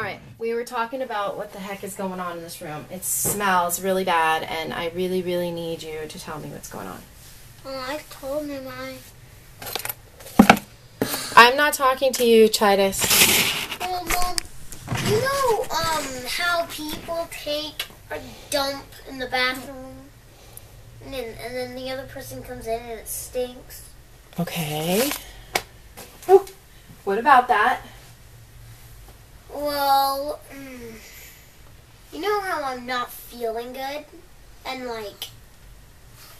All right, we were talking about what the heck is going on in this room. It smells really bad, and I really, really need you to tell me what's going on. Oh, I told him I. I'm not talking to you, Titus. Well, Mom, you know um how people take a dump in the bathroom, and then and then the other person comes in and it stinks. Okay. What about that? Well, mm, you know how I'm not feeling good, and like,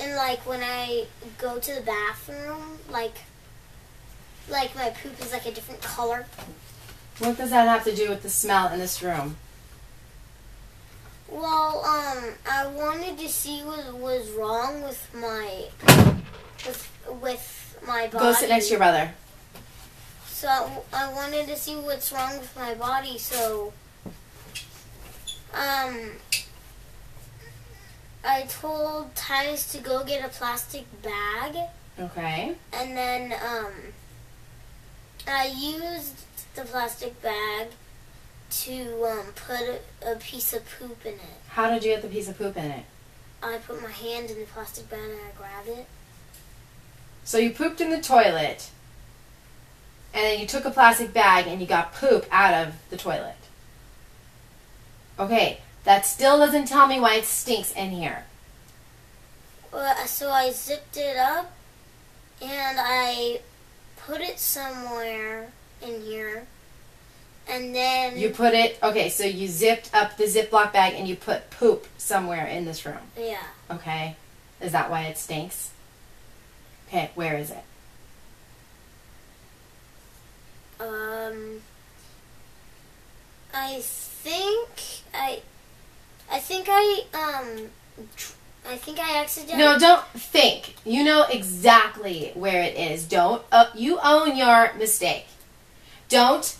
and like when I go to the bathroom, like, like my poop is like a different color. What does that have to do with the smell in this room? Well, um, I wanted to see what was wrong with my with with my body. Go sit next to your brother. So I wanted to see what's wrong with my body. So, um, I told Titus to go get a plastic bag, Okay. and then um, I used the plastic bag to um, put a, a piece of poop in it. How did you get the piece of poop in it? I put my hand in the plastic bag and I grabbed it. So you pooped in the toilet, and then you took a plastic bag and you got poop out of the toilet. Okay, that still doesn't tell me why it stinks in here. Well, so I zipped it up and I put it somewhere in here. And then You put it, okay, so you zipped up the Ziploc bag and you put poop somewhere in this room. yeah, Okay, is that why it stinks? Okay, where is it? Um I think I I think I um I think I accidentally No, don't think. You know exactly where it is. Don't, uh, you own your mistake. Don't,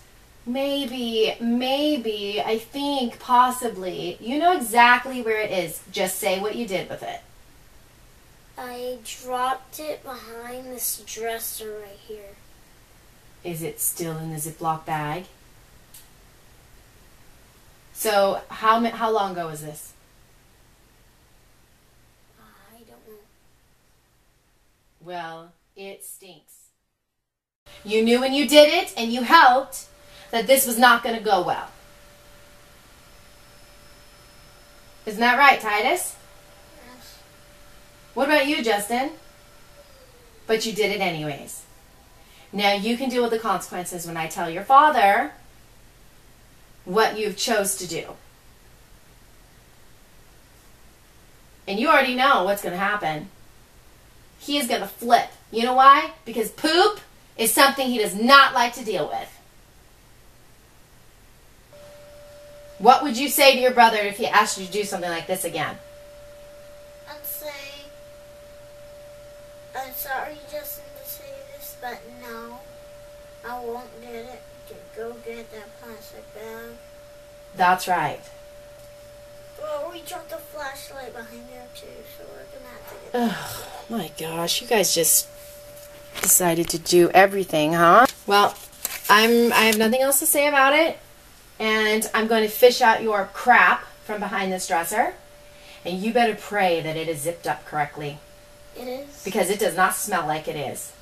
maybe, maybe, I think, possibly. You know exactly where it is. Just say what you did with it. I dropped it behind this dresser right here. Is it still in the Ziploc bag? So, how, how long ago was this? I don't know. Well, it stinks. You knew when you did it, and you helped, that this was not going to go well. Isn't that right, Titus? Yes. What about you, Justin? But you did it anyways. Now you can deal with the consequences when I tell your father what you've chose to do. And you already know what's going to happen. He is going to flip. You know why? Because poop is something he does not like to deal with. What would you say to your brother if he asked you to do something like this again? I'm saying, I'm sorry, Justin, to say but no, I won't get it. To go get that plastic bag. That's right. Well, we dropped the flashlight behind there too, so we're gonna have to get. Oh my gosh, you guys just decided to do everything, huh? Well, I'm I have nothing else to say about it. And I'm going to fish out your crap from behind this dresser. And you better pray that it is zipped up correctly It is. because it does not smell like it is.